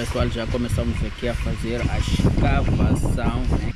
Pessoal, já começamos aqui a fazer a escavação. Né?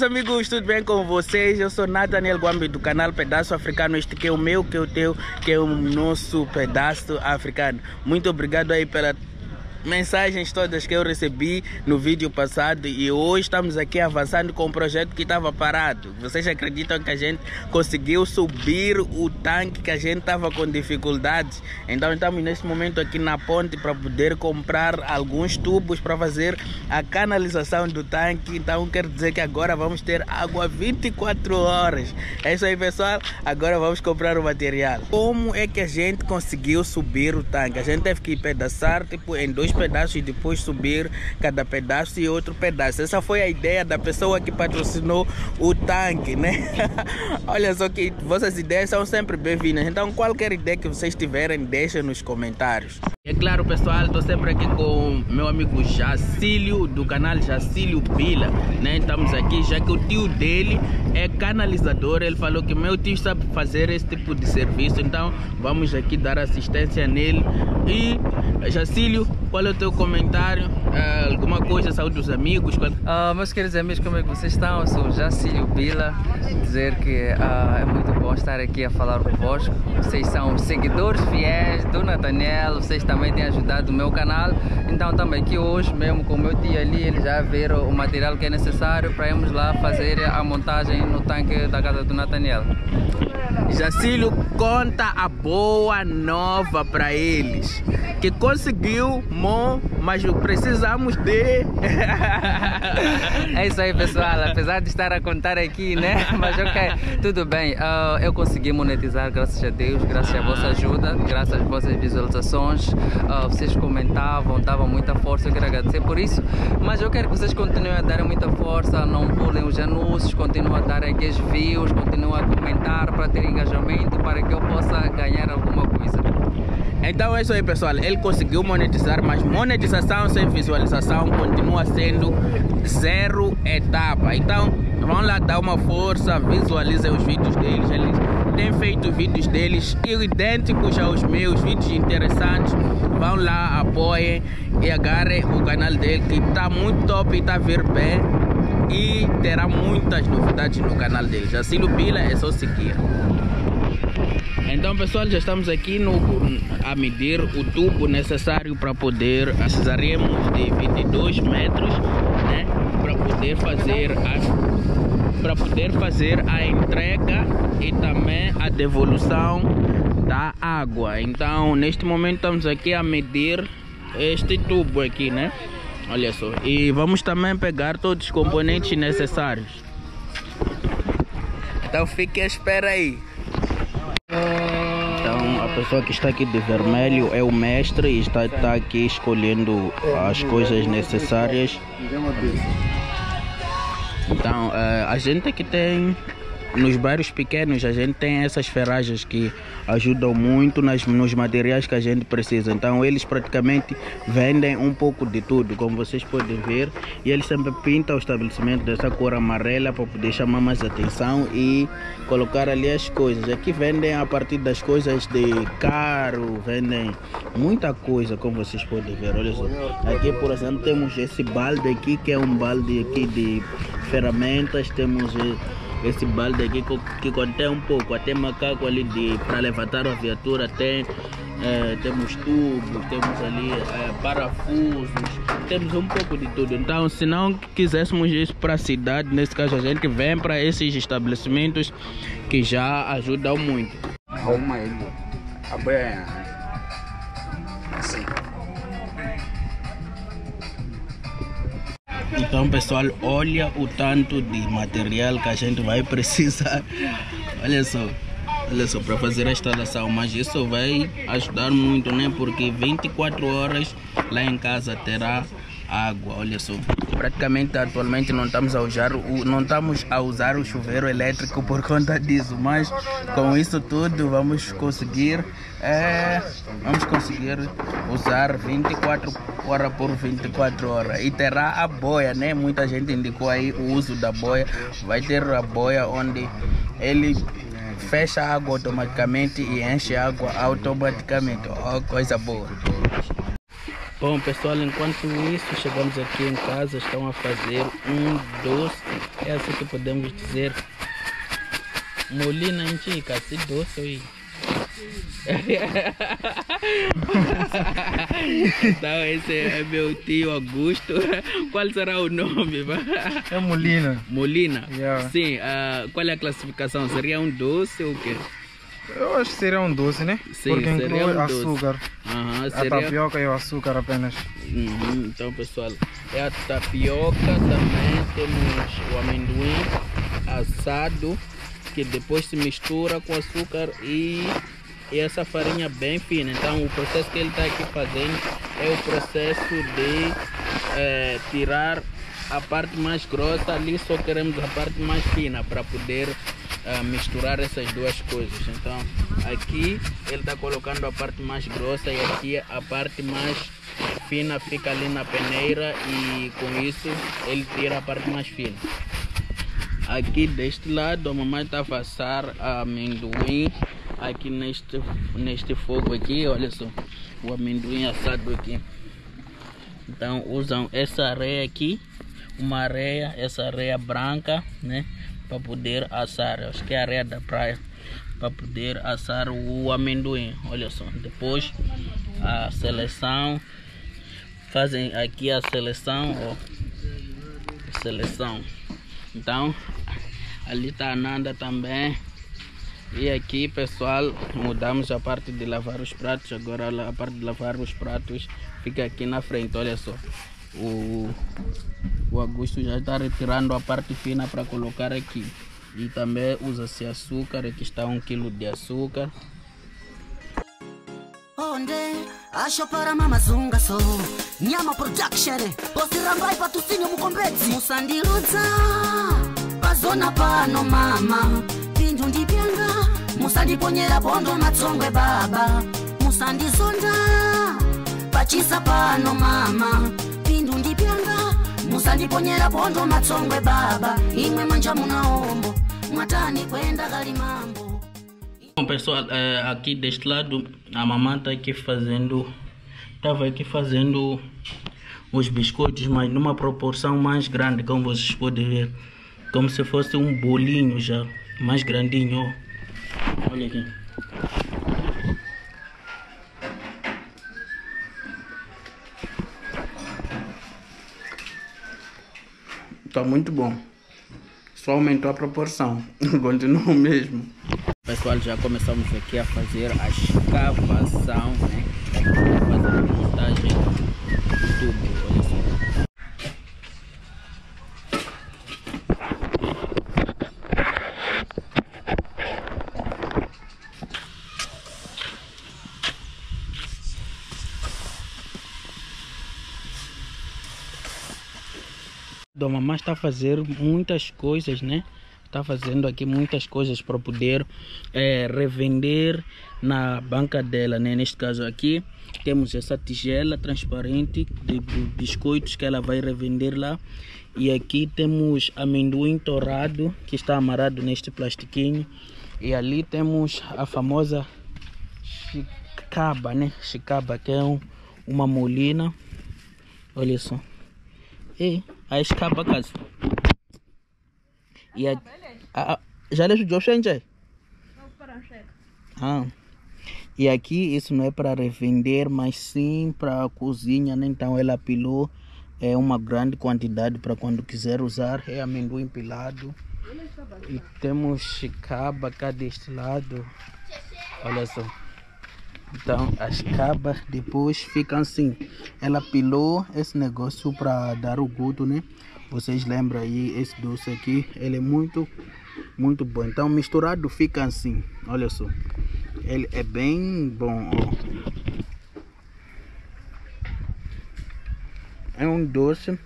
Meus amigos, tudo bem com vocês? Eu sou Nathaniel Guambi do canal Pedaço Africano. Este que é o meu, que é o teu, que é o nosso pedaço africano. Muito obrigado aí pela mensagens todas que eu recebi no vídeo passado e hoje estamos aqui avançando com um projeto que estava parado. Vocês acreditam que a gente conseguiu subir o tanque que a gente estava com dificuldades? Então estamos neste momento aqui na ponte para poder comprar alguns tubos para fazer a canalização do tanque. Então quer dizer que agora vamos ter água 24 horas. É isso aí pessoal, agora vamos comprar o material. Como é que a gente conseguiu subir o tanque? A gente teve que pedaçar tipo em dois pedaços e depois subir cada pedaço e outro pedaço. Essa foi a ideia da pessoa que patrocinou o tanque, né? Olha só que vossas ideias são sempre bem-vindas. Então, qualquer ideia que vocês tiverem, deixem nos comentários. É claro, pessoal, estou sempre aqui com meu amigo Jacílio, do canal Jacílio Bila, né? Estamos aqui, já que o tio dele é canalizador, ele falou que meu tio sabe fazer esse tipo de serviço, então vamos aqui dar assistência nele. E, Jacílio, qual é o teu comentário? Ah, alguma coisa, saúde dos amigos? Qual... Ah, meus queridos amigos, como é que vocês estão? Eu sou o Jacílio Bila, dizer que ah, é muito bom estar aqui a falar convosco. Vocês são seguidores fiéis do Nathaniel, vocês também têm ajudado o meu canal. Então também aqui hoje, mesmo com o meu tio ali, ele já viram o material que é necessário para irmos lá fazer a montagem no tanque da casa do Nathaniel. Jacílio conta a boa nova para eles. Que conseguiu, mo, mas precisamos de. É isso aí, pessoal. Apesar de estar a contar aqui, né? Mas ok, tudo bem. Ah, eu consegui monetizar, graças a Deus, graças à vossa ajuda, graças às vossas visualizações. Ah, vocês comentavam, davam muita força. Eu quero agradecer por isso. Mas eu quero que vocês continuem a dar muita força, não pulem os anúncios, continuem a dar aqui as views, continuem a comentar para ter engajamento, para que eu possa ganhar alguma coisa. Então é isso aí, pessoal. Ele conseguiu monetizar, mas monetização sem visualização continua sendo zero etapa. Então, vão lá dar uma força, visualizem os vídeos deles. Eles têm feito vídeos deles idênticos aos meus, vídeos interessantes. Vão lá, apoiem e agarrem o canal dele que está muito top e está vir bem. E terá muitas novidades no canal dele. Jacilo Bila é só seguir. Então pessoal, já estamos aqui no, a medir o tubo necessário para poder, precisaremos de 22 metros, né, para poder fazer a, para poder fazer a entrega e também a devolução da água. Então, neste momento estamos aqui a medir este tubo aqui, né? Olha só. E vamos também pegar todos os componentes necessários. Então fique à espera aí. Pessoa que está aqui de vermelho é o mestre e está, está aqui escolhendo as coisas necessárias. Então eh, a gente que tem nos bairros pequenos a gente tem essas ferragens que ajudam muito nas, nos materiais que a gente precisa. Então eles praticamente vendem um pouco de tudo, como vocês podem ver. E eles sempre pintam o estabelecimento dessa cor amarela para poder chamar mais atenção e colocar ali as coisas. Aqui vendem a partir das coisas de carro, vendem muita coisa, como vocês podem ver. Olha só. Aqui, por exemplo, temos esse balde aqui que é um balde aqui de ferramentas. Temos eh, esse balde aqui que contém um pouco, até macaco ali de para levantar a viatura tem. eh, temos tubos, temos ali eh, parafusos, temos um pouco de tudo. Então, se não quiséssemos ir para a cidade, nesse caso a gente vem para esses estabelecimentos que já ajudam muito. Arruma ele. Assim. Então, pessoal, olha o tanto de material que a gente vai precisar. Olha só, olha só, para fazer a instalação. Mas isso vai ajudar muito, né? Porque 24 horas lá em casa terá água, olha só. Praticamente atualmente não estamos a usar o, não estamos a usar o chuveiro elétrico por conta disso, mas com isso tudo vamos conseguir é, vamos conseguir usar 24 horas por 24 horas e terá a boia, né? Muita gente indicou aí o uso da boia, vai ter a boia onde ele fecha a água automaticamente e enche a água automaticamente. Oh, coisa boa. Bom pessoal, enquanto isso chegamos aqui em casa, estão a fazer um doce, é assim que podemos dizer, molina em chica, assim doce aí. então esse é meu tio Augusto. Qual será o nome? É Molina. Molina? Yeah. Sim, ah, qual é a classificação? Seria um doce ou o quê? Eu acho que seria um doce, né? Sim, Porque inclui um açúcar. Aham, A seria... tapioca e o açúcar apenas. Uhum, então pessoal, é a tapioca, também temos o amendoim assado, que depois se mistura com açúcar e, e essa farinha bem fina. Então o processo que ele está aqui fazendo é o processo de eh, tirar a parte mais grossa, ali só queremos a parte mais fina para poder ah, misturar essas duas coisas. Então aqui ele está colocando a parte mais grossa e aqui a parte mais fina fica ali na peneira e com isso ele tira a parte mais fina. Aqui deste lado a mamãe está a assar amendoim aqui neste, neste fogo aqui, olha só, o amendoim assado aqui. Então usam essa areia aqui, uma areia, essa areia branca, né? Para poder assar, acho que é areia da praia, para poder assar o amendoim. Olha só, depois a seleção, fazem aqui a seleção, ó, seleção. Então, ali está a Nanda também. E aqui, pessoal, mudamos a parte de lavar os pratos. Agora a parte de lavar os pratos fica aqui na frente. Olha só. O, o Augusto já está retirando a parte fina para colocar aqui. E também usa-se açúcar. Aqui está um quilo de açúcar. onde? Acho para mamazunga so. Nyama production osirambai patusini mukombedzi musandiludza pazona pano mama. Pindu ndipyanga musandiponyera bondo matsongwe baba. Musandizonda pachisa pano mama musandiponyera bondo matsongwe baba. Imwe manja munaombo mwatani Bom, pessoal, eh, aqui deste lado a mamãe está aqui fazendo, estava aqui fazendo os biscoitos, mas numa proporção mais grande, como vocês podem ver, como se fosse um bolinho já, mais grandinho. Olha aqui. Tá muito bom. Só aumentou a proporção. Continua o mesmo. Pessoal, já começamos aqui a fazer a escavação, né? Fazer a montagem do tubo, A mamãe está a fazer muitas coisas, né? Está fazendo aqui muitas coisas para poder eh, revender na banca dela, né? Neste caso aqui, temos essa tigela transparente de bi- biscoitos que ela vai revender lá. E aqui temos amendoim torrado que está amarrado neste plastiquinho. E ali temos a famosa chicaba, né? Chicaba, que é um, uma molina. Olha só. E a escaba casa. E a, a, a- já leste o Josh Angel? Ah. E aqui isso não é para revender, mas sim para cozinha, né? Então ela pilou é uma grande quantidade para quando quiser usar. É amendoim pilado. E temos chicaba cá deste lado. Olha só. Então as cabas depois ficam assim. Ela pilou esse negócio para dar o gosto, né? Vocês lembram aí esse doce aqui? Ele é muito, muito bom. Então misturado fica assim. Olha só. Ele é bem bom. É um doce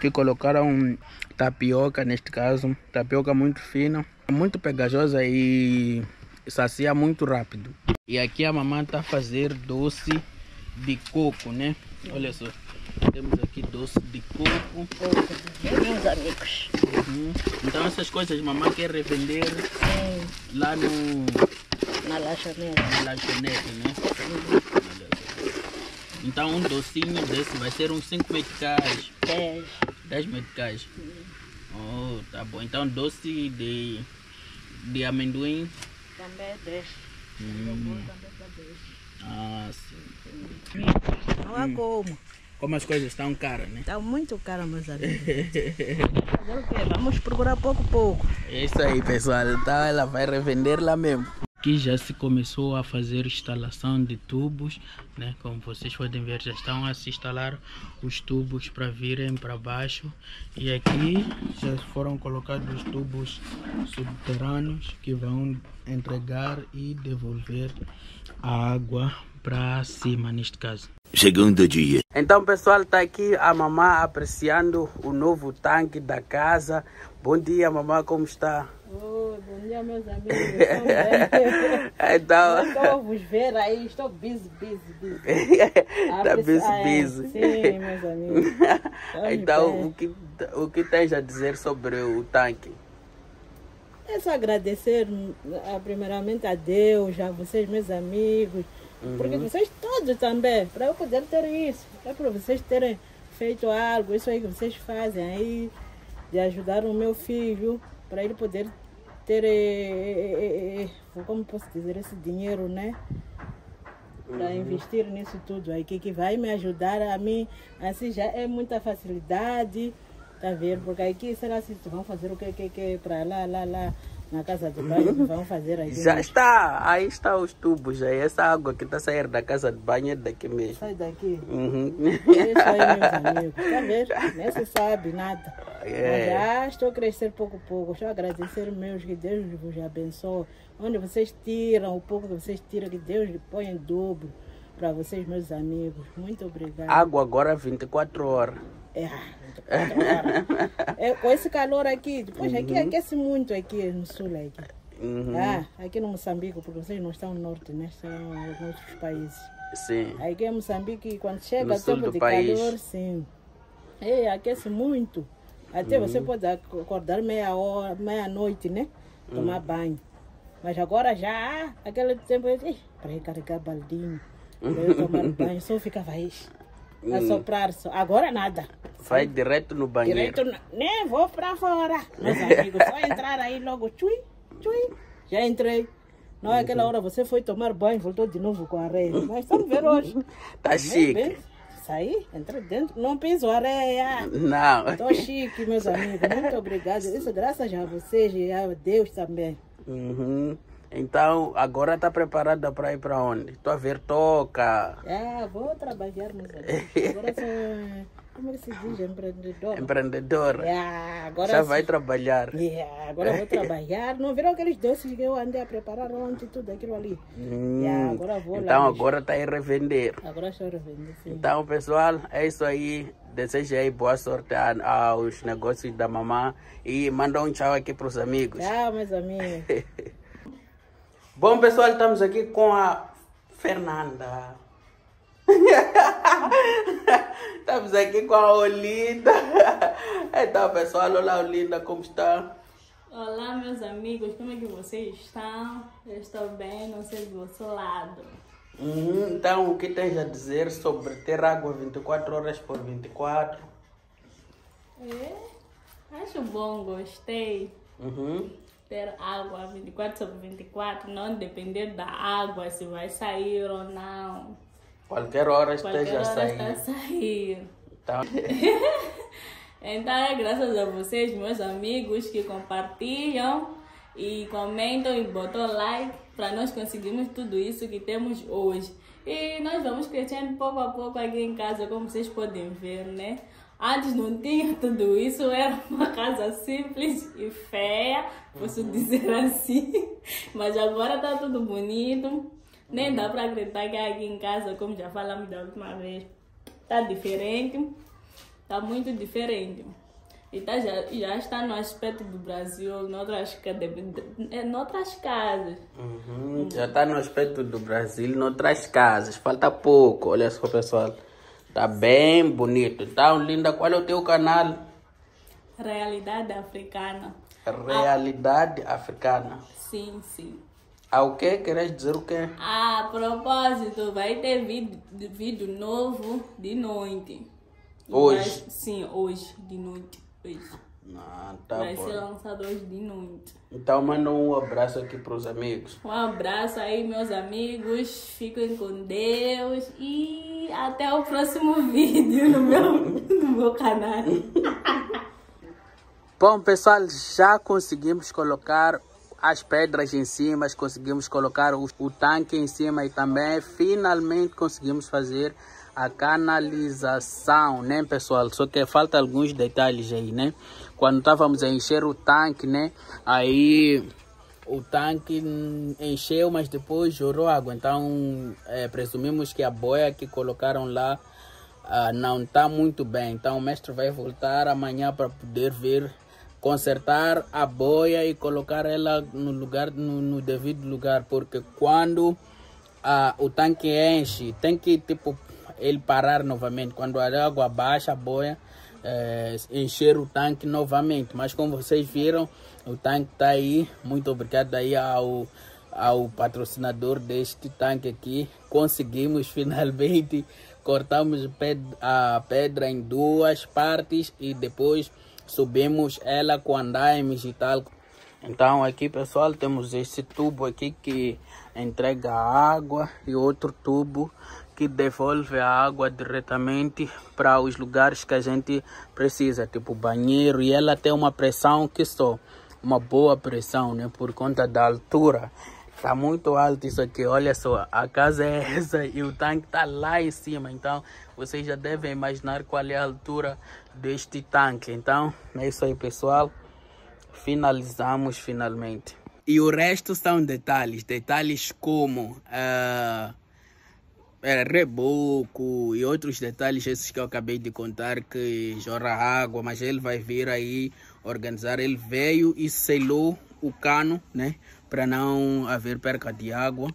que colocaram tapioca, neste caso, tapioca muito fina, muito pegajosa e sacia muito rápido. E aqui a mamãe está a fazer doce de coco, né? Olha só, temos aqui doce de coco. Meus amigos. Uhum. Então essas coisas mamãe quer revender lá no Na lanchonete. na lanchonete, né? Então um docinho desse vai ser uns 5 meticais, 10. 10 meticais. Oh, tá bom. Então doce de, de amendoim. Também 10. Hum. Ah, sim. Não há como. Como as coisas estão caras, né? Está muito caro, meus amigos. Fazer o quê? Vamos procurar pouco a pouco. É isso aí, pessoal. Então ela vai revender lá mesmo. Aqui já se começou a fazer instalação de tubos, né? Como vocês podem ver, já estão a se instalar os tubos para virem para baixo. E aqui já foram colocados os tubos subterrâneos que vão entregar e devolver a água para cima, neste caso. Segundo dia. Então, pessoal, está aqui a mamã apreciando o novo tanque da casa. Bom dia, mamã, como está? Bom dia, meus amigos. Estão bem? Então, Estou a vos ver aí, estou busy, busy, busy. tá busy, Ah, é, busy. Sim, meus amigos. Estamos Então, bem. o que, o que tens a dizer sobre o tanque? É só agradecer ah, primeiramente a Deus, a vocês, meus amigos, porque vocês todos também, para eu poder ter isso, é para vocês terem feito algo, isso aí que vocês fazem aí, de ajudar o meu filho, para ele poder ter, eh, eh, eh, como posso dizer, esse dinheiro, né? Para investir nisso tudo aí, que, que vai me ajudar a mim, assim já é muita facilidade, tá vendo? Porque aqui, será se vão fazer o que, que, que, para lá, lá, lá, na casa de banho, vão fazer aqui. Já está, aí estão os tubos, aí essa água que está a sair da casa de banho é daqui mesmo. Sai daqui. Uhum. É isso aí, meus amigos. Tá vendo? Nem se sabe nada. Mas É. já estou a crescer pouco a pouco. Estou a agradecer meus que Deus vos abençoe. Onde vocês tiram, o pouco que vocês tiram, que Deus lhe põe em dobro para vocês, meus amigos. Muito obrigada. Água agora 24 horas. É, 24 horas. É, com esse calor aqui, depois aqui aquece muito aqui no sul. Aqui. Uhum. Ah, aqui no Moçambique, porque vocês não estão no norte, né? Estão em outros países. Sim. Aqui em Moçambique, quando chega No o tempo de país. calor, sim. É, aquece muito. Até Uhum. você pode ac- acordar meia hora, meia-noite, né? Tomar Uhum. banho. Mas agora já, ah, aquele tempo, para recarregar baldinho, para eu tomar banho, só ficava aí, a soprar. Só. Agora nada. Vai direto no banheiro. Direito, na- nem vou para fora. Meus amigos, só entrar aí logo, chui, chui, já entrei. Não é aquela hora você foi tomar banho, voltou de novo com a areia. Mas estamos ver hoje. Tá chique. Bem, Saí, entrei dentro, não piso areia. Não. Estou chique, meus amigos. Muito obrigada. Isso graças a vocês e a Deus também. Uhum. Então, agora tá preparada para ir para onde? Estou a ver toca. Ah, vou trabalhar, meus amigos. Agora sou, como é que se diz, empreendedor. Empreendedora. Ah, agora Já vai trabalhar. Yeah, agora eu vou trabalhar. Não viram aqueles doces que eu andei a preparar ontem, tudo aquilo ali? Hum. Yeah, agora vou lá. Então mexer. agora tá aí revender. Agora estou revendo, sim. Então, pessoal, é isso aí. Desejo aí boa sorte a- aos negócios da mamã e manda um tchau aqui para os amigos. Tchau, meus amigos. Bom, pessoal, estamos aqui com a Fernanda. estamos aqui com a Olinda. Então, pessoal, olá, Olinda, como está? Olá, meus amigos, como é que vocês estão? Eu estou bem, não sei do vosso lado. Uhum, Então, o que tens a dizer sobre ter água 24 horas por 24? É, acho bom, gostei. Uhum. Ter água 24 sobre 24, não depender da água, se vai sair ou não. Qualquer hora Qualquer esteja hora está a sair. Então, Então é graças a vocês, meus amigos, que compartilham e comentam e botam like para nós conseguirmos tudo isso que temos hoje. E nós vamos crescendo pouco a pouco aqui em casa, como vocês podem ver, né? Antes não tinha tudo isso, era uma casa simples e feia, posso dizer assim. Mas agora tá tudo bonito. Nem dá para acreditar que aqui em casa, como já falamos da última vez, tá diferente. Está muito diferente. E tá, já, já está no aspecto do Brasil, noutras, é, noutras casas. Uhum, Já está no aspecto do Brasil, em outras casas. Falta pouco, olha só pessoal. Tá bem bonito. Então, linda, qual é o teu canal? Realidade africana. Realidade Africana. Sim, sim. Ah, o que? Queres dizer o quê? A propósito, vai ter vídeo, vídeo novo de noite. Hoje? Sim, hoje, de noite. Hoje. Ah, tá vai ser bom. lançado hoje de noite. Então, manda um abraço aqui para os amigos. Um abraço aí, meus amigos. Fiquem com Deus. E até o próximo vídeo no meu, no meu canal. Bom, pessoal, já conseguimos colocar as pedras em cima, conseguimos colocar o, o tanque em cima e também finalmente conseguimos fazer a canalização, né, pessoal? Só que falta alguns detalhes aí, né? Quando estávamos a encher o tanque, né? Aí o tanque encheu, mas depois jorou água. Então, eh, presumimos que a boia que colocaram lá ah, não está muito bem. Então, o mestre vai voltar amanhã para poder ver, consertar a boia e colocar ela no lugar, no, no devido lugar, porque quando ah, o tanque enche, tem que tipo ele parar novamente. Quando a água baixa, a boia eh, encher o tanque novamente. Mas como vocês viram, o tanque está aí. Muito obrigado aí ao, ao patrocinador deste tanque aqui. Conseguimos finalmente cortamos a pedra em duas partes e depois subimos ela com andaimes e tal. Então aqui pessoal temos esse tubo aqui que entrega água e outro tubo que devolve a água diretamente para os lugares que a gente precisa, tipo banheiro, e ela tem uma pressão que só, uma boa pressão, né, por conta da altura. Tá muito alto isso aqui, olha só, a casa é essa e o tanque tá lá em cima, então vocês já devem imaginar qual é a altura deste tanque. Então, é isso aí, pessoal finalizamos finalmente. E o resto são detalhes, detalhes como ah, é, reboco e outros detalhes esses que eu acabei de contar que jorra água, mas ele vai vir aí organizar. Ele veio e selou o cano, né, para não haver perca de água.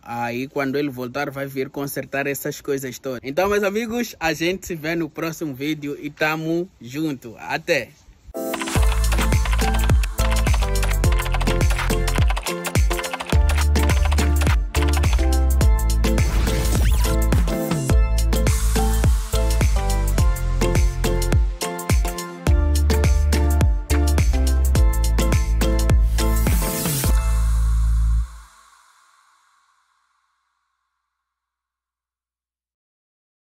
Aí quando ele voltar vai vir consertar essas coisas todas. Então, meus amigos, a gente se vê no próximo vídeo e tamo junto. Até!